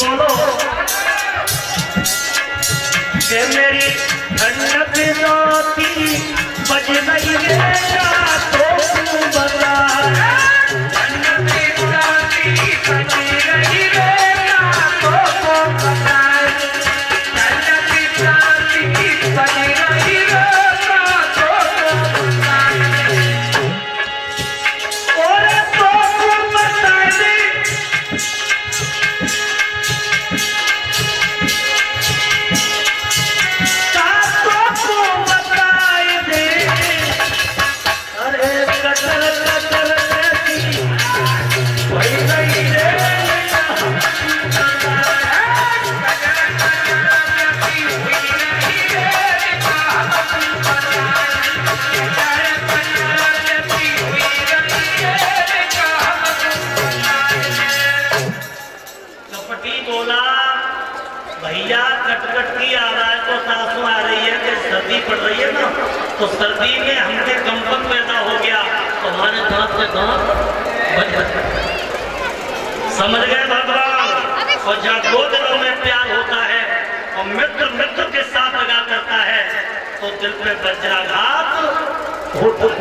बोलो। मेरी ठंडक राती बज कपटी बोला भैया कटकट की आवाज़ तो सासू आ रही है कि सर्दी पड़ रही है ना? तो सर्दी में हमके कंपन पैदा हो गया। तो हमारे दांत से दांत? बच बच समझ गए भगवान और जब दो दिलों में प्यार होता है और मित्र मित्र के साथ लगा करता है तो दिल पे वज्राघात हो- हो-